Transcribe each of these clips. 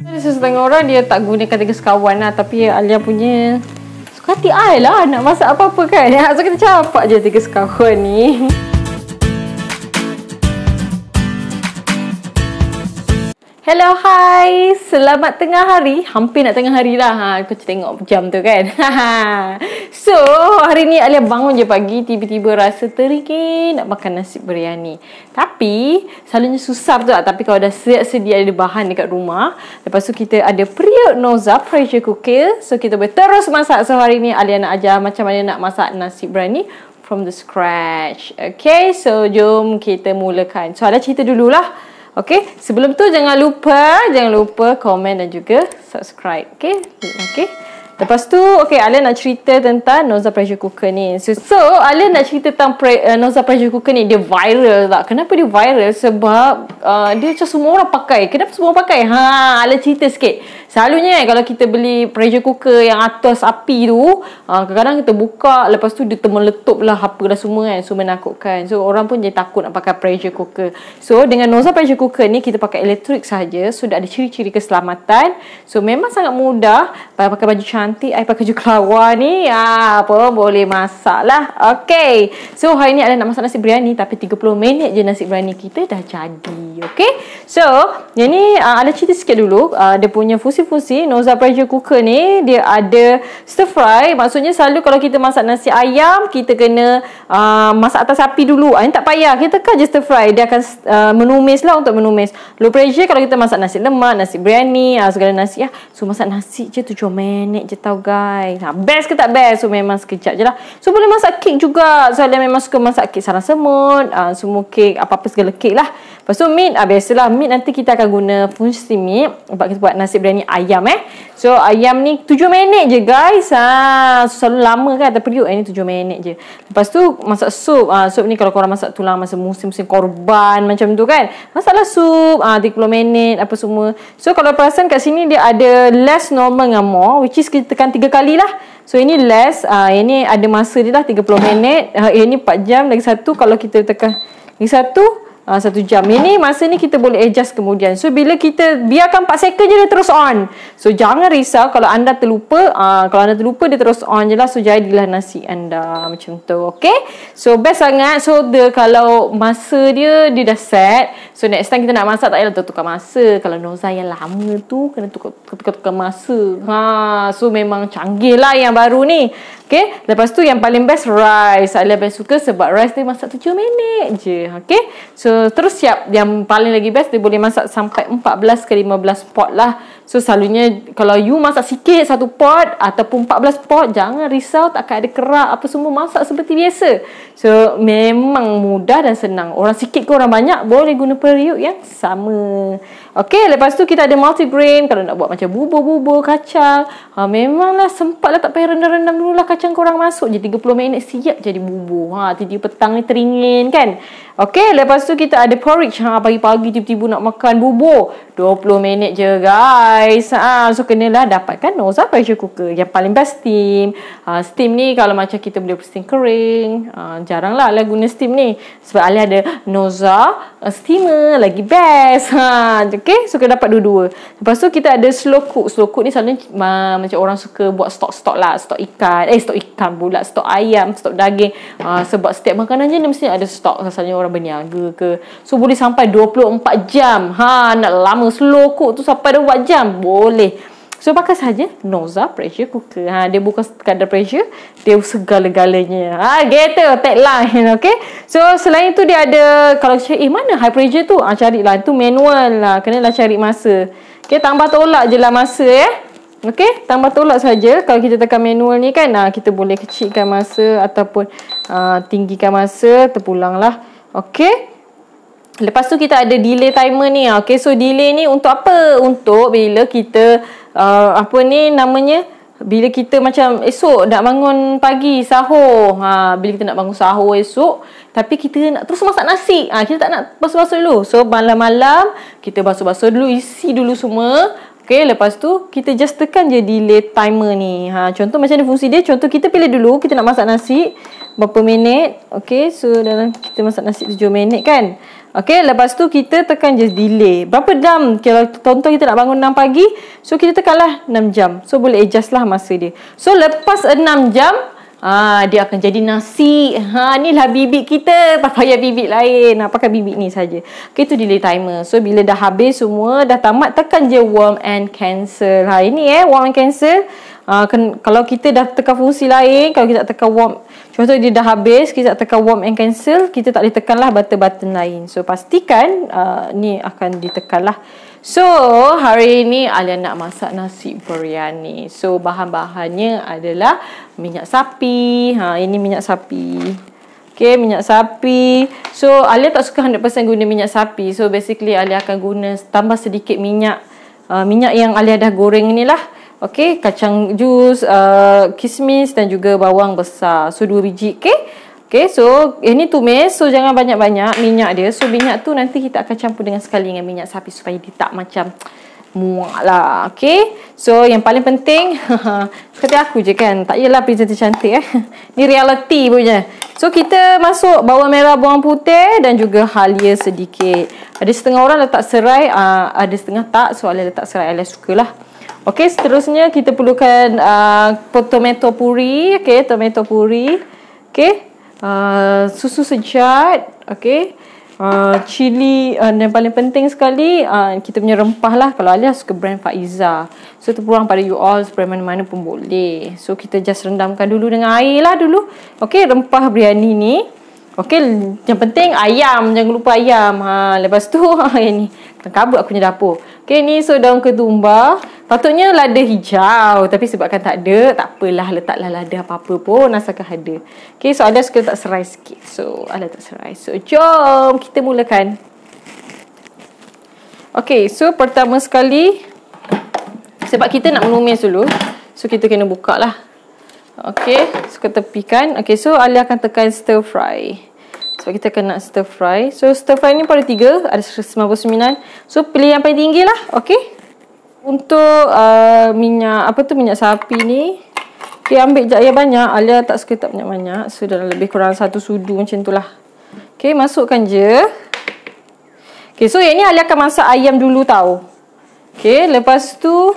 Ada setengah orang dia tak gunakan tiga sekawan lah Tapi Alia punya Suka hati I lah nak masak apa-apa kan. So kita capak je tiga sekawan ni Hello, hi. Selamat tengah hari. Hampir nak tengah hari lah. Ha, kau tengok jam tu kan. so, hari ni Alia bangun je pagi. Tiba-tiba rasa teringin nak makan nasi biryani. Tapi, selalunya susah betul tak? Tapi kalau dah sedia ada bahan dekat rumah. Lepas tu kita ada periuk noza pressure cooker. So, kita boleh terus masak. So, hari ni Alia nak ajar macam mana nak masak nasi biryani from the scratch. Okay, so jom kita mulakan. So, ada cerita dululah. Okey, sebelum tu jangan lupa, jangan lupa komen dan juga subscribe. Okey. Okey. Lepas tu, okay, Alia nak cerita tentang Noza pressure cooker ni. So, so Alia nak cerita tentang pre, uh, Noza pressure cooker ni. Dia viral tak? Kenapa dia viral? Sebab uh, dia macam semua orang pakai. Kenapa semua orang pakai? Ha, Alia cerita sikit. Selalunya kan, kalau kita beli pressure cooker yang atas api tu, uh, kadang-kadang kita buka, lepas tu dia termeletup lah apa dah semua kan. So, menakutkan. So, orang pun jadi takut nak pakai pressure cooker. So, dengan Noza pressure cooker ni, kita pakai elektrik saja. So, dah ada ciri-ciri keselamatan. So, memang sangat mudah. Pakai baju cantik nanti I pakai baju kelawar ni ah, apa boleh masak lah Okay So hari ni ada nak masak nasi biryani Tapi 30 minit je nasi biryani kita dah jadi Okay So Yang ni uh, ada cerita sikit dulu uh, Dia punya fungsi-fungsi Noza pressure cooker ni Dia ada stir fry Maksudnya selalu kalau kita masak nasi ayam Kita kena uh, masak atas api dulu Ini tak payah Kita kan je stir fry Dia akan uh, menumis lah untuk menumis Low pressure kalau kita masak nasi lemak Nasi biryani uh, Segala nasi ya. So masak nasi je 7 minit je tahu guys. Ha, best ke tak best? So memang sekejap je lah. So boleh masak kek juga. So ada memang suka masak kek sarang semut. Uh, semua kek apa-apa segala kek lah. Lepas tu meat. Uh, biasalah meat nanti kita akan guna fungsi meat. Sebab kita buat nasi biryani ayam eh. So ayam ni 7 minit je guys. Ha, so, selalu lama kan atas periuk. Eh, ni 7 minit je. Lepas tu masak sup. Uh, sup ni kalau korang masak tulang masa musim-musim korban macam tu kan. Masaklah sup. Uh, 30 minit apa semua. So kalau perasan kat sini dia ada less normal dengan more. Which is kita tekan 3 kali lah. So ini less. Uh, ini ada masa dia lah 30 minit. Uh, ini 4 jam. Lagi satu kalau kita tekan. Lagi satu uh, satu jam. Ini masa ni kita boleh adjust kemudian. So bila kita biarkan 4 second je dia terus on. So jangan risau kalau anda terlupa. Uh, kalau anda terlupa dia terus on je lah. So jadilah nasi anda macam tu. Okay. So best sangat. So the, kalau masa dia dia dah set. So next time kita nak masak tak payah tukar masa. Kalau noza yang lama tu kena tukar-tukar masa. Ha, so memang canggih lah yang baru ni. Okay. Lepas tu yang paling best rice. Saya lebih suka sebab rice dia masak 7 minit je. Okay. So terus siap. Yang paling lagi best dia boleh masak sampai 14 ke 15 pot lah. So selalunya kalau you masak sikit satu pot ataupun 14 pot. Jangan risau takkan ada kerak apa semua. Masak seperti biasa. So memang mudah dan senang. Orang sikit ke orang banyak boleh guna periuk yang sama. Okay, lepas tu kita ada multigrain. Kalau nak buat macam bubur-bubur, kacang. Ha, memanglah sempatlah tak payah rendam-rendam dulu lah kacang korang masuk je. 30 minit siap jadi bubur. Ha, tiba-tiba petang ni teringin kan. Okay, lepas tu kita ada porridge. Ha, pagi-pagi tiba-tiba nak makan bubur. 20 minit je guys. Ha, so kenalah dapatkan Noza pressure cooker. Yang paling best steam. Ha, steam ni kalau macam kita boleh steam kering. Ha, jarang lah guna steam ni. Sebab Ali ada Noza steamer lagi best. Ha, Okay, so kita dapat dua-dua. Lepas tu kita ada slow cook. Slow cook ni selalunya uh, macam orang suka buat stok-stok lah. Stok ikan. Eh, stok ikan pula. Stok ayam, stok daging. Uh, sebab setiap makanan je mesti ada stok. Selalunya orang berniaga ke. So, boleh sampai 24 jam. Ha, nak lama slow cook tu sampai 24 jam. Boleh. So pakai saja Noza pressure cooker. Ha dia bukan sekadar pressure, dia segala-galanya. Ha gitu tagline okey. So selain tu dia ada kalau cari eh mana high pressure tu? Ah ha, carilah itu manual lah. Kenalah cari masa. Okey tambah tolak je lah masa ya. Okey, tambah tolak saja. Kalau kita tekan manual ni kan, ha, kita boleh kecilkan masa ataupun ha, tinggikan masa, terpulanglah. Okey. Lepas tu kita ada delay timer ni. Okay, so delay ni untuk apa? Untuk bila kita uh, apa ni namanya bila kita macam esok nak bangun pagi sahur ha bila kita nak bangun sahur esok tapi kita nak terus masak nasi ha kita tak nak basuh-basuh dulu so malam-malam kita basuh-basuh dulu isi dulu semua Okay, lepas tu kita just tekan je delay timer ni. Ha, contoh macam ni fungsi dia. Contoh kita pilih dulu kita nak masak nasi berapa minit. Okay, so dalam kita masak nasi 7 minit kan. Okay, lepas tu kita tekan just delay. Berapa jam? Kalau tonton kita nak bangun 6 pagi, so kita tekanlah 6 jam. So boleh adjust lah masa dia. So lepas 6 jam, Ah, dia akan jadi nasi. Ha, ni lah bibit kita. Tak payah bibit lain. Ha, pakai bibit ni saja. Okay, tu delay timer. So, bila dah habis semua, dah tamat, tekan je warm and cancel. Ha, ini eh, warm and cancel. Ha, kan, kalau kita dah tekan fungsi lain, kalau kita tak tekan warm, contoh dia dah habis, kita tak tekan warm and cancel, kita tak boleh tekan lah button-button lain. So, pastikan uh, ni akan ditekan lah. So, hari ini Alia nak masak nasi biryani. So, bahan-bahannya adalah minyak sapi. Ha, ini minyak sapi. Okay, minyak sapi. So, Alia tak suka 100% guna minyak sapi. So, basically Alia akan guna tambah sedikit minyak. Uh, minyak yang Alia dah goreng ni lah. Okay, kacang jus, uh, kismis dan juga bawang besar. So, dua biji. Okay. Okay, so ini tumis. So, jangan banyak-banyak minyak dia. So, minyak tu nanti kita akan campur dengan sekali dengan minyak sapi supaya dia tak macam muak lah. Okay. So, yang paling penting, seperti aku je kan. Tak yalah presenter cantik eh. Ni reality punya. So, kita masuk bawang merah, bawang putih dan juga halia sedikit. Ada setengah orang letak serai, uh, ada setengah tak. So, Alia letak serai. Alia sukalah. Okay, seterusnya kita perlukan uh, tomato puri. Okay, tomato puri. Okay. Uh, susu sejat, okay. Uh, cili uh, yang paling penting sekali uh, kita punya rempah lah. Kalau Alia suka brand Faiza. So terpulang pada you all brand mana-mana pun boleh. So kita just rendamkan dulu dengan air lah dulu. Ok rempah biryani ni. Ok yang penting ayam. Jangan lupa ayam. Ha, lepas tu yang ni kabut aku punya dapur. Ok ni so daun ketumbar Patutnya lada hijau Tapi sebabkan tak ada Tak apalah Letaklah lada apa-apa pun Asalkan ada. Okay so ada suka tak serai sikit. So ada tak serai. So jom Kita mulakan. Okay so pertama sekali Sebab kita nak menumis dulu So kita kena buka lah Okay So kita tepikan Okay so Ali akan tekan stir fry. Sebab kita kena stir fry. So stir fry ni pada 3 Ada 199 So pilih yang paling tinggi lah. Okay untuk uh, minyak apa tu minyak sapi ni Okay ambil je air banyak Alia tak suka tak banyak-banyak So dalam lebih kurang satu sudu macam tu lah. Okay masukkan je. Okay so yang ni Alia akan masak ayam dulu tau. Okay lepas tu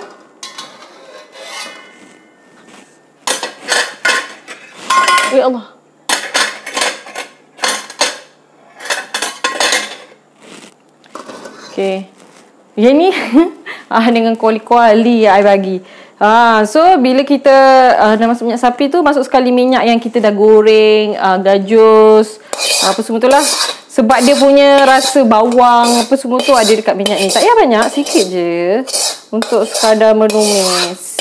Ya Allah. Okay. Yang ni ah dengan kuali-kuali I bagi. Ha, so bila kita uh, dah masuk minyak sapi tu masuk sekali minyak yang kita dah goreng, uh, gajus, apa semua tu lah. Sebab dia punya rasa bawang apa semua tu ada dekat minyak ni. Tak payah banyak, sikit je untuk sekadar menumis.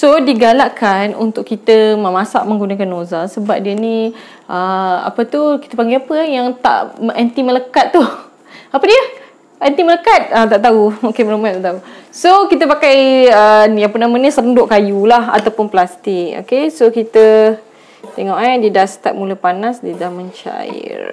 So digalakkan untuk kita memasak menggunakan noza sebab dia ni uh, apa tu kita panggil apa yang tak anti melekat tu. apa dia? Anti melekat? Ah, tak tahu. Okey, belum tak tahu. So, kita pakai uh, ni apa nama ni senduk kayu lah ataupun plastik. Okey, so kita tengok eh dia dah start mula panas, dia dah mencair.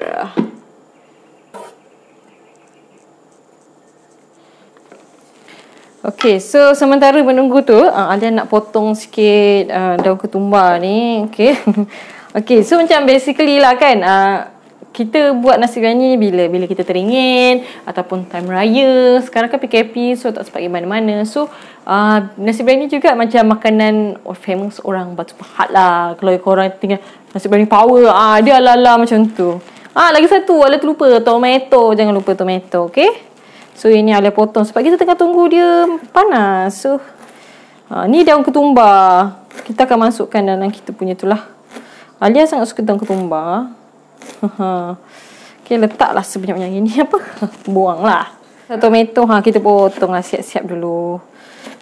Okay, so sementara menunggu tu, uh, ada nak potong sikit uh, daun ketumbar ni. Okay. okay, so macam basically lah kan, uh, kita buat nasi biryani bila bila kita teringin ataupun time raya. Sekarang kan PKP so tak sempat pergi mana-mana. So uh, nasi biryani juga macam makanan famous orang Batu Pahat lah. Kalau korang tinggal nasi biryani power ah dia ala-ala macam tu. Ah lagi satu ala terlupa tomato. Jangan lupa tomato okay so ini ala potong sebab kita tengah tunggu dia panas. So uh, ni daun ketumbar. Kita akan masukkan dalam kita punya tu lah. Alia sangat suka daun ketumbar okay, letaklah sebanyak-banyak ini apa? Buanglah. Tomato ha kita potonglah siap-siap dulu.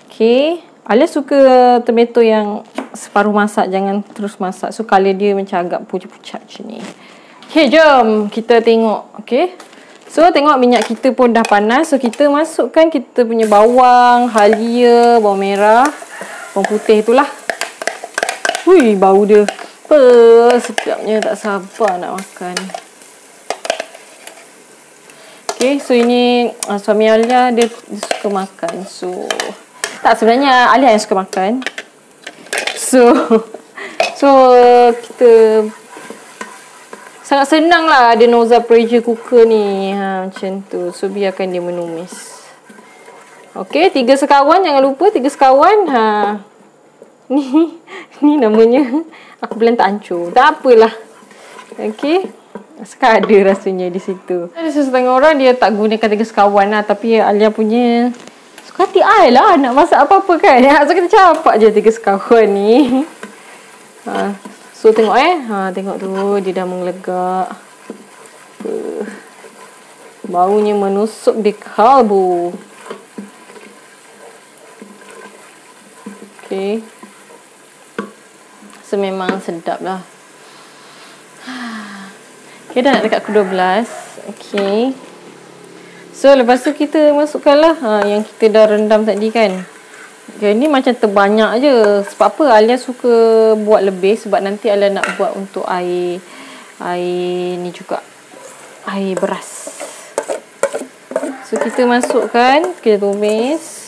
Okay. Alia suka tomato yang separuh masak jangan terus masak. So color dia macam agak pucat-pucat macam ni. Okay jom kita tengok. Okay. So tengok minyak kita pun dah panas. So kita masukkan kita punya bawang, halia, bawang merah, bawang putih itulah. Hui bau dia. Apa? Sedapnya tak sabar nak makan. Okay, so ini uh, suami Alia dia, dia suka makan. So, tak sebenarnya Alia yang suka makan. So, so kita Sangat senang lah ada nozzle pressure cooker ni. Ha, macam tu. So, biarkan dia menumis. Okay, tiga sekawan. Jangan lupa tiga sekawan. Ha. Ni, ni namanya. Aku bilang tak hancur. Tak apalah. Okay. Sekarang ada rasanya di situ. Ada sesetengah orang dia tak gunakan tiga sekawan lah. Tapi Alia punya suka hati I lah nak masak apa-apa kan. So kita capak je tiga sekawan ni. Ha. So tengok eh. Ha, tengok tu dia dah mengelegak. Uh. Baunya menusuk di kalbu. Okay. So memang sedap lah. Okay dah nak dekat ke 12. Okay. So lepas tu kita masukkan lah ha, yang kita dah rendam tadi kan. Okay, ni macam terbanyak je. Sebab apa Alia suka buat lebih sebab nanti Alia nak buat untuk air air ni juga. Air beras. So kita masukkan, kita tumis.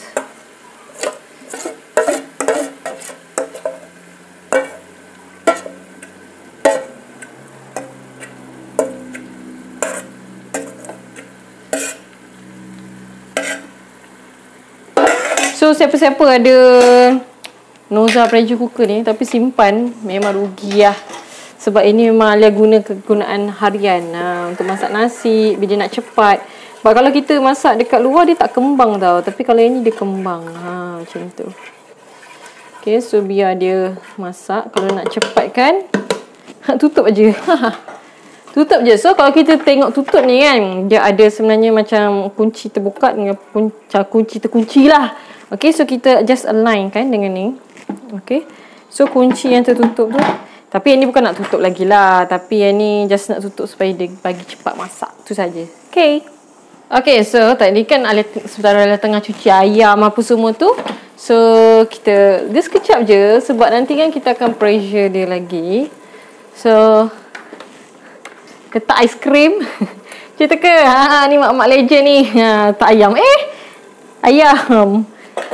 So siapa-siapa ada Noza pressure cooker ni Tapi simpan Memang rugi lah. Sebab ini memang Alia guna kegunaan harian ha, Untuk masak nasi Bila nak cepat. Sebab kalau kita masak dekat luar Dia tak kembang tau. Tapi kalau ini dia kembang. Ha, Macam tu. Okay so biar dia masak. Kalau nak cepat kan Tutup aja Tutup je So kalau kita tengok tutup ni kan Dia ada sebenarnya macam Kunci terbuka Dengan kunci, kunci terkunci lah Okay, so kita just align kan dengan ni. Okay. So, kunci yang tertutup tu. Tapi yang ni bukan nak tutup lagi lah. Tapi yang ni just nak tutup supaya dia bagi cepat masak. Tu saja. Okay. Okay, so tadi kan Alia, sebentar Alia tengah cuci ayam apa semua tu. So, kita dia sekejap je. Sebab nanti kan kita akan pressure dia lagi. So, letak aiskrim. Cerita ke? Ha, ni mak-mak legend ni. Ha, tak ayam. Eh, ayam.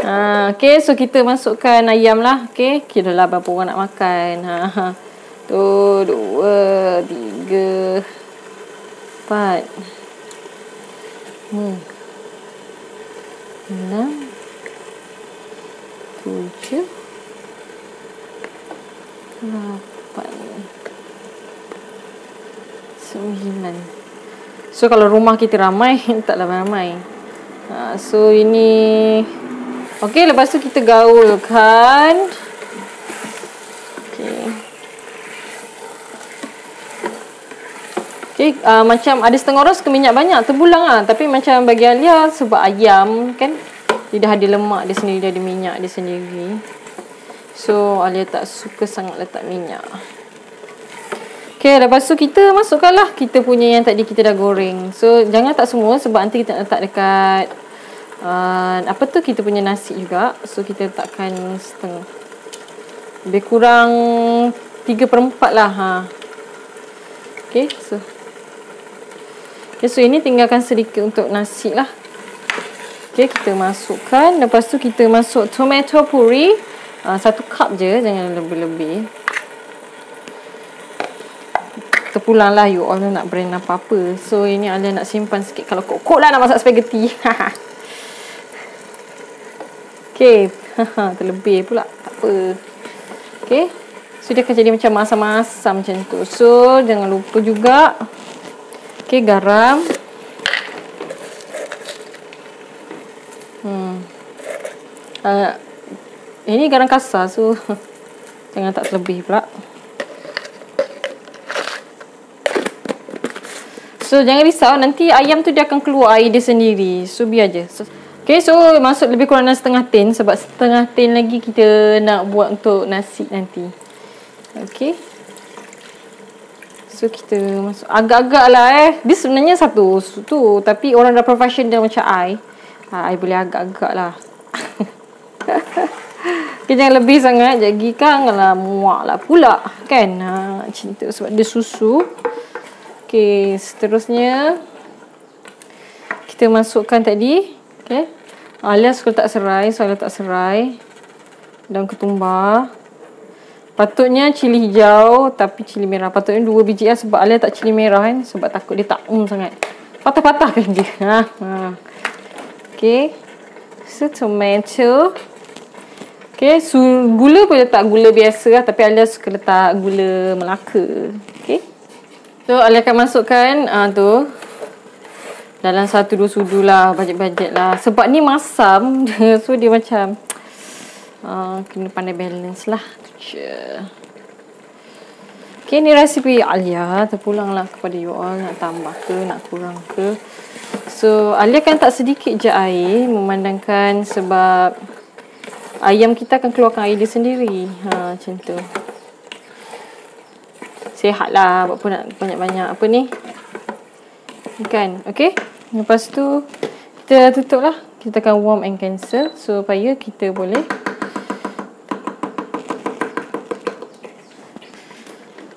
Ha, okay, so kita masukkan ayam lah. Okay, kira lah berapa orang nak makan. Ha, ha. Tu, dua, tiga, empat. Hmm. Enam. Tujuh. Lapan. Sembilan. So, kalau rumah kita ramai, taklah ramai. Ha, so, ini... Okey, lepas tu kita gaulkan. Okey. Okey, uh, macam ada setengah orang suka minyak banyak, terbulang lah. Tapi macam bagi Alia, sebab ayam kan, dia dah ada lemak dia sendiri, dia ada minyak dia sendiri. So, Alia tak suka sangat letak minyak. Okey, lepas tu kita masukkanlah kita punya yang tadi kita dah goreng. So, jangan tak semua sebab nanti kita letak dekat uh, apa tu kita punya nasi juga. So kita letakkan setengah. Lebih kurang 3 per 4 lah ha. ok so. Ok so ini tinggalkan sedikit untuk nasi lah. Ok kita masukkan. Lepas tu kita masuk tomato puri. Uh, satu cup je jangan lebih-lebih terpulang lah you all nak brand apa-apa so ini Alia nak simpan sikit kalau kok-kok lah nak masak spaghetti Okay. Terlebih pula. Tak apa. Okay. So, dia akan jadi macam masam-masam macam tu. So, jangan lupa juga. Okay, garam. Hmm. Uh, ini garam kasar. So, jangan tak terlebih pula. So, jangan risau. Nanti ayam tu dia akan keluar air dia sendiri. So, biar je. So, Okay, so masuk lebih kurang dalam setengah tin sebab setengah tin lagi kita nak buat untuk nasi nanti. Okay. So kita masuk agak-agak lah eh. Dia sebenarnya satu tu tapi orang dah professional macam I. Ha, I boleh agak-agak lah. okay, jangan lebih sangat. Jadi kan lah muak lah pula kan. Ha, tu sebab dia susu. Okay, seterusnya kita masukkan tadi Okay. Alia suka letak serai. So, Alia letak serai. Daun ketumbar. Patutnya cili hijau tapi cili merah. Patutnya dua biji lah sebab Alia tak cili merah kan. Sebab takut dia tak um sangat. Patah-patah kan dia. Ha, ha. Okay. So tomato. Okay. So, gula pun letak gula biasa lah. Tapi Alia suka letak gula Melaka. Okay. So Alia akan masukkan uh, tu. Dalam satu dua sudu lah. Bajet-bajet lah. Sebab ni masam. so dia macam. Uh, kena pandai balance lah. Okay, ni resipi Alia. Terpulanglah kepada you all. Nak tambah ke, nak kurang ke. So, Alia kan tak sedikit je air. Memandangkan sebab ayam kita akan keluarkan air dia sendiri. Ha, macam tu. Sehat lah. Apa nak banyak-banyak. Apa ni? Kan? Okay. Lepas tu, kita tutup lah. Kita akan warm and cancel. Supaya kita boleh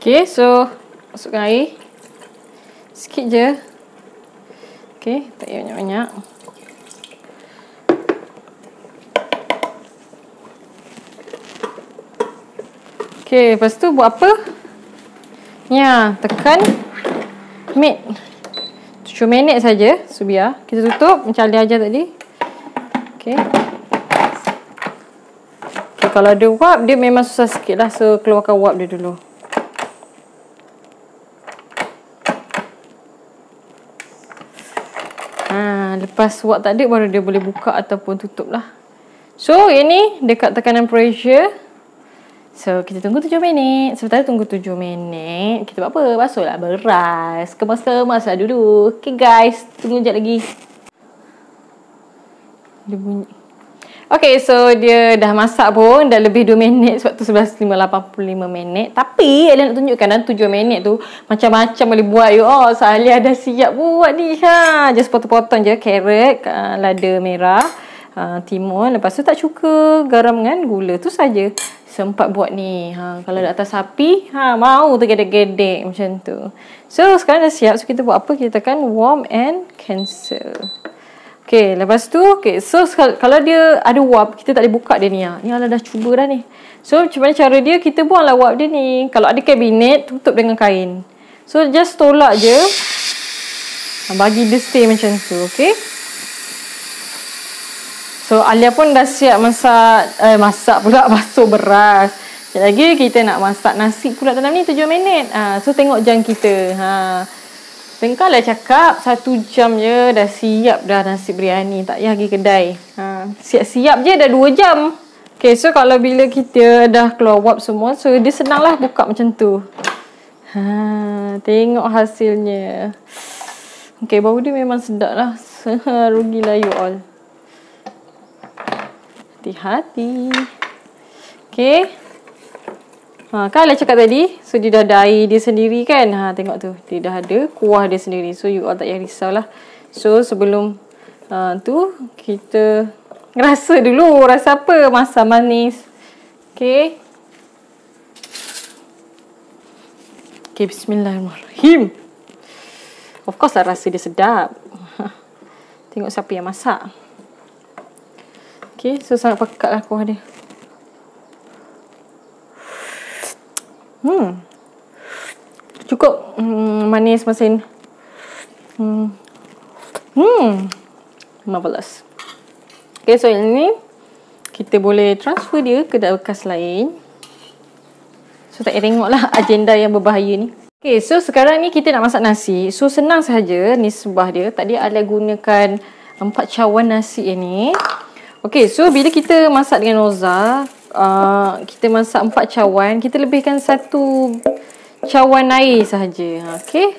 Okay, so masukkan air. Sikit je. Okay, tak payah banyak-banyak. Okay, lepas tu buat apa? Ya, tekan mid. 7 minit saja, so biar. Kita tutup macam Ali ajar tadi. Okay. okay. Kalau ada wap, dia memang susah sikit lah. So, keluarkan wap dia dulu. lepas wak tak ada baru dia boleh buka ataupun tutup lah. So ini dekat tekanan pressure. So kita tunggu 7 minit. Sebentar tunggu 7 minit. Kita buat apa? Basuhlah beras. Kemas-kemas lah dulu. Okay guys. Tunggu sekejap lagi. Dia bunyi. Okay, so dia dah masak pun dah lebih 2 minit sebab tu 11.85 minit. Tapi Alia nak tunjukkan dalam 7 minit tu macam-macam boleh buat you. Oh, so Alia dah siap buat ni. Ha, just potong-potong je carrot, uh, lada merah, uh, timun. Lepas tu tak cuka garam dengan gula. Tu saja sempat buat ni. Ha, kalau dah atas sapi, ha, mau tergedek-gedek macam tu. So, sekarang dah siap. So, kita buat apa? Kita akan warm and cancel. Okay, lepas tu, okay, so kalau dia ada wap, kita tak boleh buka dia ni. Ha. Ni Allah dah cuba dah ni. So, macam mana cara dia, kita buanglah wap dia ni. Kalau ada kabinet, tutup dengan kain. So, just tolak je. Bagi dia stay macam tu, okay. So, Alia pun dah siap masak, eh, masak pula basuh beras. Sekejap lagi, kita nak masak nasi pula dalam ni, 7 minit. Ha, so, tengok jam kita. Haa. Tengkal lah cakap satu jam je dah siap dah nasi biryani. Tak payah pergi kedai. Ha, siap-siap je dah dua jam. Okay, so kalau bila kita dah keluar wap semua, so dia senang lah buka macam tu. Ha, tengok hasilnya. Okay, bau dia memang sedap lah. Rugilah you all. Hati-hati. Okay. Ha, kan lah cakap tadi, so dia dah ada air dia sendiri kan. Ha, tengok tu, dia dah ada kuah dia sendiri. So you all tak payah risau lah. So sebelum uh, tu, kita rasa dulu rasa apa masa manis. Okay. Okay, bismillahirrahmanirrahim. Of course lah rasa dia sedap. Tengok siapa yang masak. Okay, so sangat pekat lah kuah dia. Hmm. Cukup hmm, manis mesin. Hmm. Hmm. Marvelous. Okay, so ini kita boleh transfer dia ke bekas lain. So, tak tengok lah agenda yang berbahaya ni. Okay, so sekarang ni kita nak masak nasi. So, senang sahaja ni sebuah dia. Tadi Alia gunakan empat cawan nasi ini. Okay, so bila kita masak dengan Noza, uh, kita masak empat cawan kita lebihkan satu cawan air sahaja ha, okey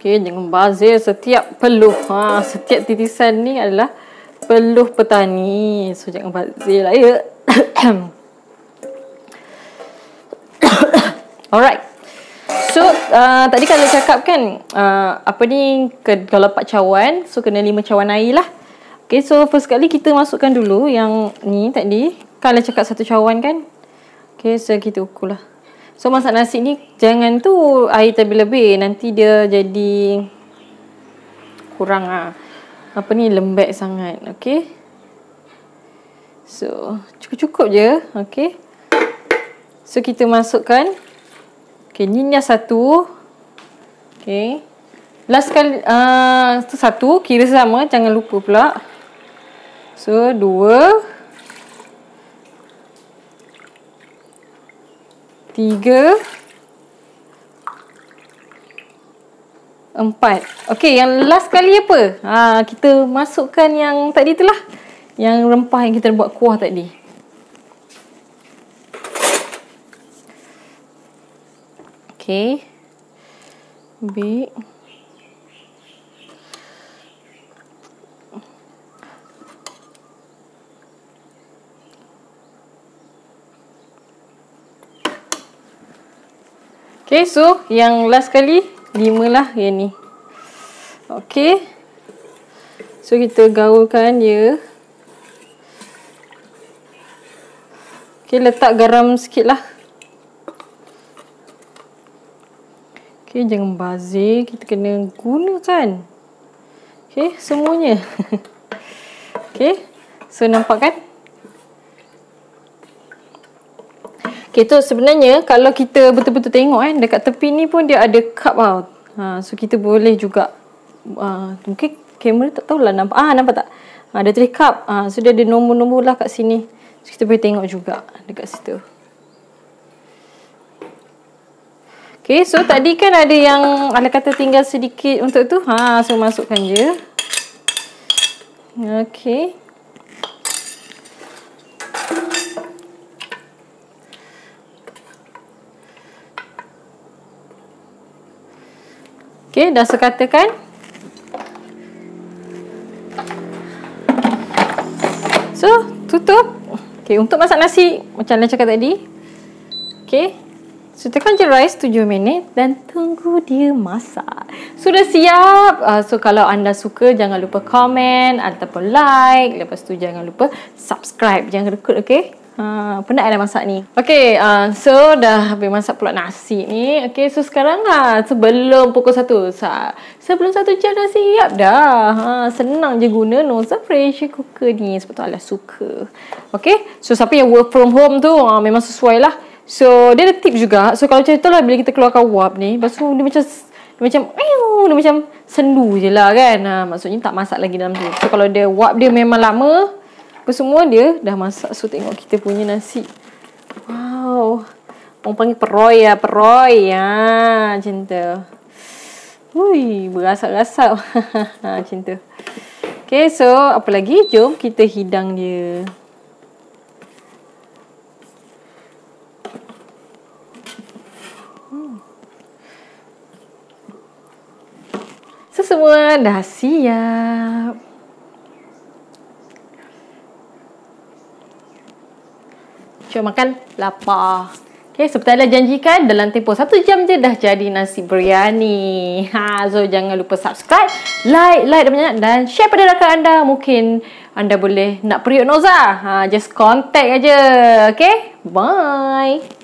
Okey, jangan bazir setiap peluh. Ha, setiap titisan ni adalah peluh petani. So, jangan bazir lah ya. Alright. Uh, tadi kalau cakap kan uh, apa ni ke, kalau empat cawan so kena lima cawan air lah. Okay so first kali kita masukkan dulu yang ni tadi. Kalau cakap satu cawan kan. Okay so kita ukur lah. So masak nasi ni jangan tu air terlebih-lebih nanti dia jadi kurang ah. Apa ni lembek sangat. Okay. So, cukup-cukup je. Okay. So, kita masukkan. Okay, ni ni satu. Okay. Last kali, uh, tu satu. Kira sama. Jangan lupa pula. So, dua. Tiga. Empat. Okey, yang last kali apa? Ha, kita masukkan yang tadi tu lah. Yang rempah yang kita buat kuah tadi. Okey. Big. Okay, so yang last kali lima lah yang ni. Okay. So kita gaulkan dia. Okay, letak garam sikit lah. Okay, jangan bazir. Kita kena gunakan. Okay, semuanya. okay. So, nampak kan? Okay, tu sebenarnya kalau kita betul-betul tengok kan dekat tepi ni pun dia ada cup tau. Ha, so kita boleh juga uh, mungkin kamera tak tahulah nampak. Ah nampak tak? Ha, ada tulis cup. Ha, so dia ada nombor-nombor lah kat sini. So kita boleh tengok juga dekat situ. Okay, so tadi kan ada yang ala kata tinggal sedikit untuk tu. Ha, so masukkan je. Okay. Okey, dah sekatakan. So, tutup. Okey, untuk masak nasi, macam saya cakap tadi. Okey. So, je rice 7 minit dan tunggu dia masak. Sudah siap. Uh, so, kalau anda suka, jangan lupa komen ataupun like. Lepas tu, jangan lupa subscribe. Jangan rekod, okey? Ha, penat dah masak ni. Okay, uh, so dah habis masak pula nasi ni. Okay, so sekarang lah sebelum pukul satu. Sa sebelum satu jam dah siap dah. Ha, senang je guna Noza pressure cooker ni. Sebab tu Allah suka. Okay, so siapa yang work from home tu uh, memang sesuai lah. So, dia ada tip juga. So, kalau cerita lah bila kita keluarkan wap ni. Lepas tu dia macam dia macam dia macam sendu je lah kan. Ha, maksudnya tak masak lagi dalam tu. So, kalau dia wap dia memang lama apa semua dia dah masak so tengok kita punya nasi wow orang panggil peroy ya peroy ya cinta hui berasap-rasap cinta Okay, so apa lagi? Jom kita hidang dia. So, semua dah siap. Cuma makan lapar. Okay, seperti anda janjikan dalam tempoh satu jam je dah jadi nasi biryani. Ha, so jangan lupa subscribe, like, like dan banyak dan share pada rakan anda. Mungkin anda boleh nak periuk Noza. Ha, just contact aja. Okay, bye.